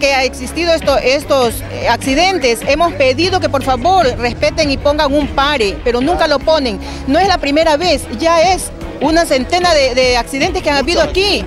que ha existido esto, estos eh, accidentes, hemos pedido que por favor respeten y pongan un pare, pero nunca lo ponen. No es la primera vez, ya es una centena de, de accidentes que han habido aquí.